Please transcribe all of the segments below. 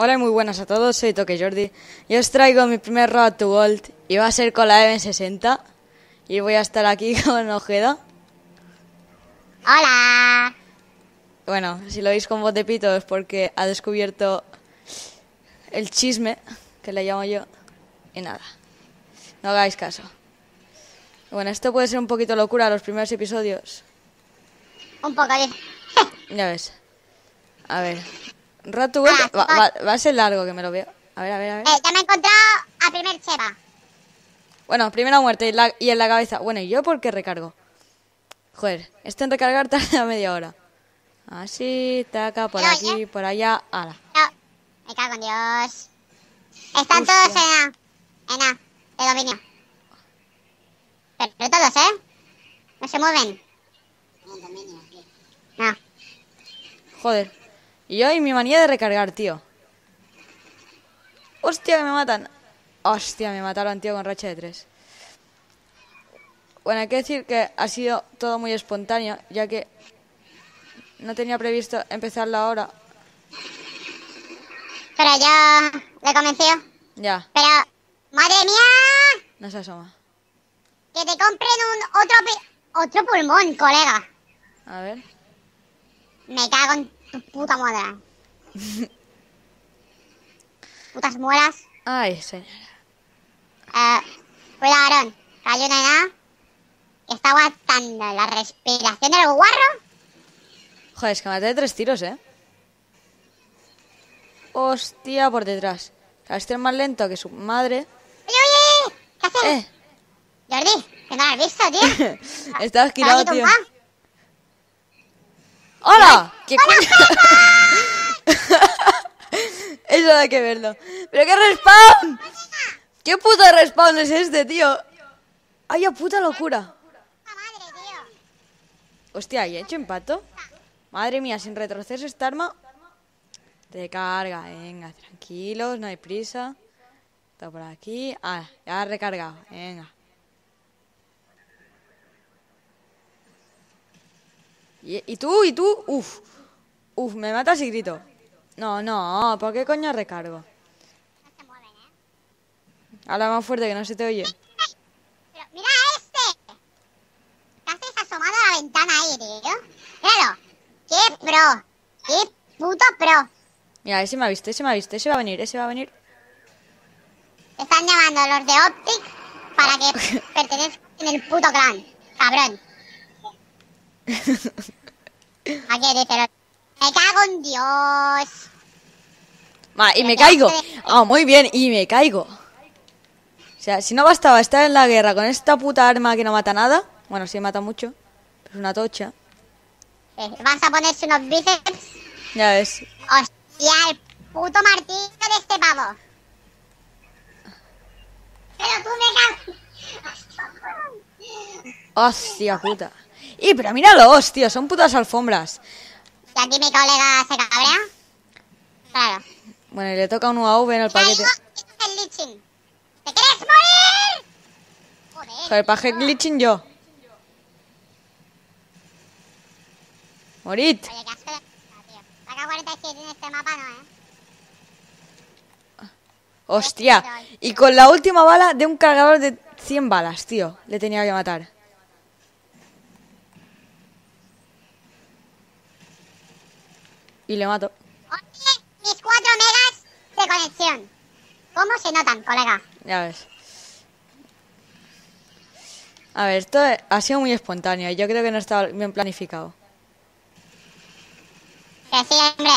Hola y muy buenas a todos, soy Toque Jordi y os traigo mi primer Road to Gold y va a ser con la M60 y voy a estar aquí con Ojeda. Hola. Bueno, si lo veis con voz de pito es porque ha descubierto el chisme, que le llamo yo, y nada, no hagáis caso. Bueno, esto puede ser un poquito locura los primeros episodios, Un poco, dice. ya ves. A ver, Road to Gold va, va- va a ser largo que me lo veo. A ver, a ver, a ver. Eh, ya me he encontrado a primer Cheva. Bueno, primera muerte y, la- y en la cabeza. Bueno, ¿y yo por qué recargo? Joder, esto en recargar tarda media hora. Así, taca, por Pero aquí, por allá, ala. No, me cago en Dios. Están Hostia. todos en A. En A, de dominio. Pero, pero todos, ¿eh? No se mueven. No. Joder. Y yo y mi manía de recargar, tío. Hostia, que me matan. Hostia, me mataron, tío, con racha de tres. Bueno, hay que decir que ha sido todo muy espontáneo, ya que no tenía previsto empezar la hora. Pero yo le convenció. Ya, Pero, madre mía, no se asoma. que te compren un otro, otro pulmón, colega. A ver. Me cago en tu puta madre. Putas muelas. Ay, señora. Eh, cuidado, Aaron. Que hay una que está aguantando la respiración del guarro. Joder, es que maté de tres tiros, ¿eh? Hostia, por detrás. Este es más lento que su madre. ¡Oye, oye! ¿Qué haces? ¡Eh! Jordi, que no lo has visto, tío. Estaba esquilado, Está aquí tío. ¡Hola! ¿Qué coño? Eso hay que verlo. ¡Pero qué respawn! ¿Qué puto respawn es este, tío? ¡Ay, a puta locura! Hostia, ¿y he hecho empato? Madre mía, sin retroceso esta arma. Recarga, venga, tranquilos, no hay prisa. Está por aquí. Ah, ya ha recargado, venga. ¿Y, y tú? ¿Y tú? Uf, uf, me matas y grito. No, no, ¿por qué coño recargo? No se mueven, ¿eh? Habla más fuerte que no se te oye. Pero mira a este. ¿Qué haces asomado a la ventana ahí, tío? Míralo. ¡Qué pro! ¡Qué puto pro! Mira, ese me ha visto, ese me ha visto, ese va a venir, ese va a venir. Te están llamando los de Optic para que pertenezcan en el puto clan. Cabrón. Aquí dice los... Me cago en Dios. Ma, y me caigo. Ah, muy bien, y me caigo. O sea, si no bastaba estar en la guerra con esta puta arma que no mata nada, bueno, sí mata mucho, pero es una tocha, Eh, Vas a ponerse unos bíceps. ya ves. Hostia, el puto martillo de este pavo. Pero tú me cago. Hostia puta. Y pero míralo, tío, son putas alfombras. Y aquí mi colega se cabrea. Claro. Bueno, y le toca un UAV en el paquete. el leeching. ¿Te quieres morir? Joder. Joder, paje glitching yo. Morid. Oye, qué asco de tío. La K-47 en este mapa no, ¿eh? Hostia. Y con la última bala de un cargador de 100 balas, tío. Le tenía que matar. Y le mato. Oye, mis 4 megas de conexión. ¿Cómo se notan, colega? Ya ves. A ver, esto ha sido muy espontáneo. Yo creo que no estaba bien planificado. Que sí, hombre.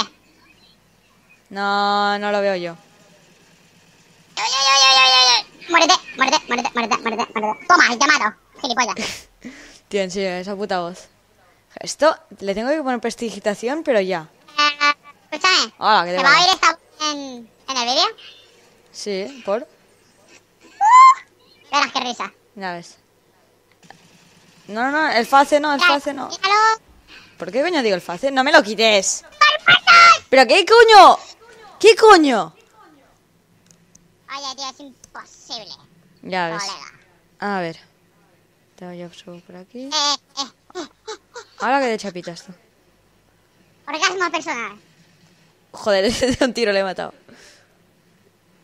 No, no lo veo yo. Muérete, muérete, muérete, muérete, muérete, muérete. Toma, te mato, gilipollas. Tío, en serio, esa puta voz. Esto le tengo que poner prestigitación, pero ya. Escúchame. Hola, ¿qué te ¿Se va a oír esta en, en el vídeo? Sí, por. Verás qué risa. Ya ves. No, no, no, el face no, el face no. Míralo. ¿Por qué coño digo el face? No me lo quites. ¿Pero qué coño? ¿Qué coño? Oye, tío, es imposible. Ya ves. Colega. A ver. Te voy a subo por aquí. Eh, eh, eh, Ahora que de chapitas tú. orgasmo personal. Joder, ese de un tiro le he matado.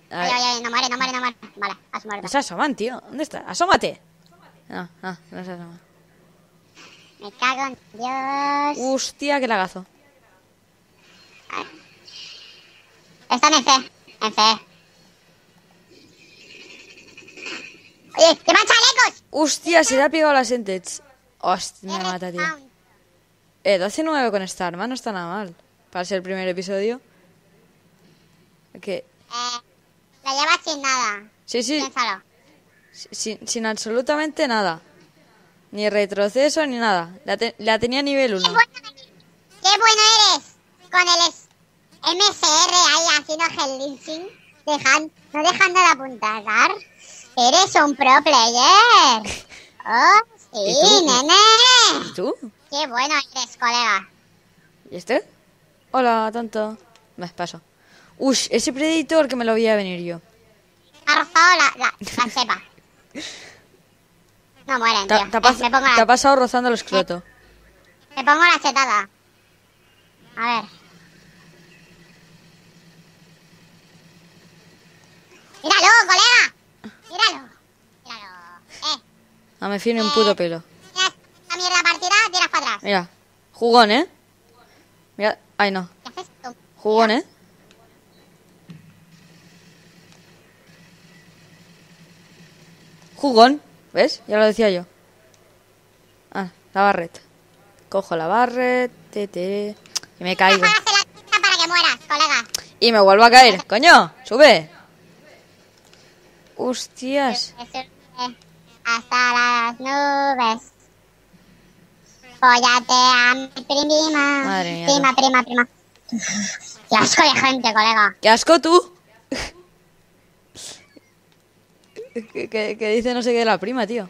A no muere, no muere, no muere. Vale, muerto. No se asoman, tío. ¿Dónde está? ¡Asómate! No, no, no se asoma. Me cago en Dios. Hostia, qué lagazo. Están en fe, en fe. Oye, ¡llevan chalecos! Hostia, se le ha pegado la Sentech. Hostia, me mata, tío. Eh, 12-9 con esta arma no está nada mal. Para ser el primer episodio. Que... Eh, la llevas sin nada. Sí, sí, Piénsalo. sin, sin absolutamente nada. Ni retroceso ni nada. La, te- la tenía nivel 1. ¡Qué bueno, qué bueno eres! Con el es- MSR ahí haciendo el leasing, dejan, no dejando de apuntar. Eres un pro player. Oh, ¿Y sí, tú? nene. ¿Y tú? Qué bueno eres, colega. ¿Y este? Hola, tonto. Me paso. Ush, ese Predator que me lo voy a venir yo. Ha rozado la, la, la cepa. No mueren, Te, tío. te ha pas- la, pasado rozando el escroto. me pongo la chetada. A ver. ¡Míralo, colega! ¡Míralo! ¡Míralo! ¡Eh! No me fío ni un puto pelo. Mira esta mierda partida, tiras para atrás. Mira, jugón, ¿eh? Mira, ay no, jugón, ¿eh? Jugón, ¿ves? Ya lo decía yo. Ah, la barret. Cojo la barret, y me caigo. Para que mueras, colega. Y me vuelvo a caer. Coño, sube. Hostias. Hasta las nubes. Fóllate a mi prima. Madre mía, Prima, prima, prima. Qué asco de gente, colega. ¡Qué asco tú! que, que- que dice no sé qué de la prima, tío.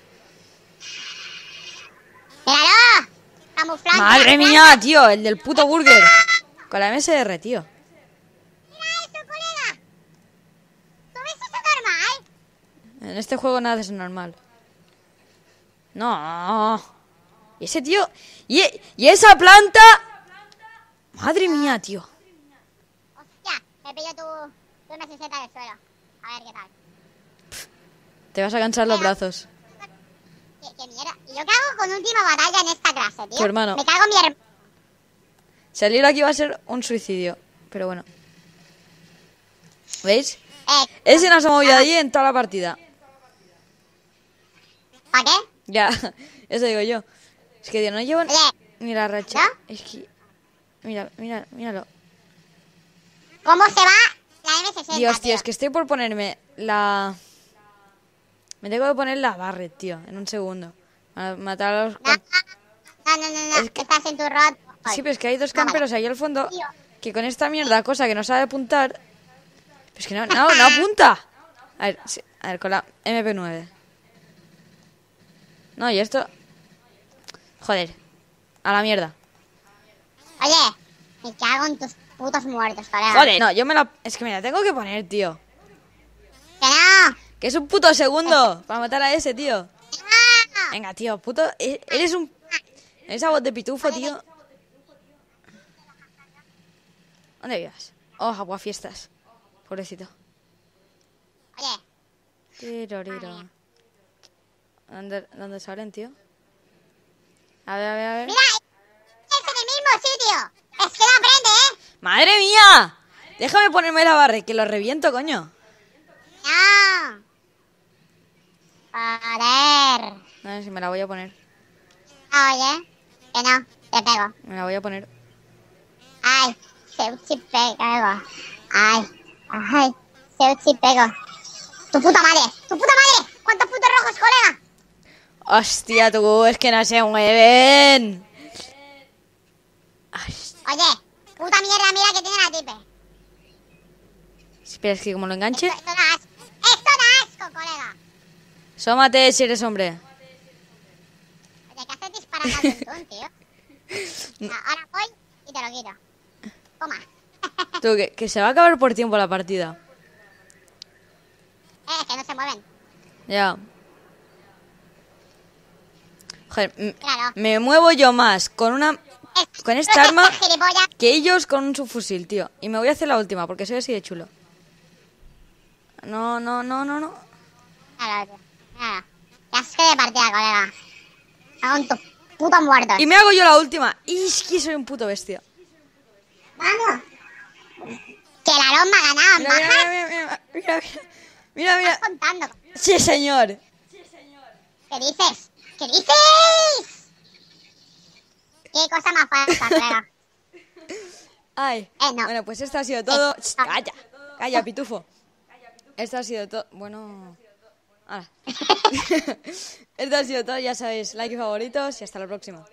¡Míralo! Camuflante. ¡Madre mía, tío! El del puto burger. Con la MSR, tío. Mira eso, colega. ¿Tú ves eso normal? En este juego nada es normal. No. Y ese tío... Y, e- y esa planta... Madre mía, tío. Hostia, me pillo tu, tu M60 del suelo. A ver qué tal. Te vas a cansar los brazos. ¿Qué, qué mierda? ¿Y yo qué hago con última batalla en esta clase, tío? Tu hermano. Me cago en mi hermano. Salir aquí va a ser un suicidio. Pero bueno. ¿Veis? Eh, Ese no se ha movido allí en toda la partida. ¿para qué? Ya, eso digo yo. Es que tío, no ni la racha. Es que... Mira, mira, míralo. ¿cómo se va la M60? Dios, tío, es que estoy por ponerme la... Me tengo que poner la barret, tío, en un segundo. Para matar a los... No, no, no, no, no. Es que- estás en tu rot. Sí, pero es que hay dos camperos ahí al fondo Tío. que con esta mierda, cosa que no sabe apuntar... Pues que no, no, no apunta. A ver, sí, a ver, con la MP9. No, y esto... Joder. A la mierda. Oye, me cago en tus putos muertos, colega. Joder. No, yo me la... Es que me la tengo que poner, tío. Que no. Que es un puto segundo para matar a ese, tío. no. Venga, tío, puto. e- Eres un. Esa voz de pitufo, tío. ¿Dónde vivas? Oh, aguafiestas. Pobrecito. Oye. ¿Dónde, ¿Dónde salen, tío? A ver, a ver, a ver. mira, es en el mismo sitio. Es que no aprende, ¿eh? ¡Madre mía! Déjame ponerme la barra, que lo reviento, coño. No. Joder. A ver si me la voy a poner. Oye, que no, te pego. Me la voy a poner. Ay, Seuchi pego. Ay, ay, Seuchi pego. Tu puta madre, tu puta madre. ¿Cuántos putos rojos, colega? Hostia, tú, es que no se mueven. Ay, Oye, puta mierda, mira que tiene la tipe. espera, es que como lo enganche. Esto, esto da asco. Esto da asco, colega. Sómate si eres hombre. Oye, ¿qué haces disparando al tío? Ah, Ahora voy y te lo quito. Toma. Tú, que, que se va a acabar por tiempo la partida. Eh, que no se mueven. Ya. Joder, m- Claro. me muevo yo más con una con esta arma que ellos con un subfusil, tío. Y me voy a hacer la última porque soy así de chulo. No, no, no, no, no. Nada, tío. Nada. Ya que de partida, colega. Hago en tu puto muerto. Y me hago yo la última. Y es que soy un puto bestia. Vamos. Que el aroma ha ganado, Mira, mira, mira, mira, mira, mira, mira, contando. Sí, señor. ¿Qué dices? ¿Qué dices? ¿Qué cosa más colega? Ay. Eh, no. Bueno, pues esto ha sido todo. Eh, no. Calla, calla, pitufo. Esto ha sido todo. Bueno. Esto ha sido todo, ya sabéis. Like y favoritos y hasta la próxima.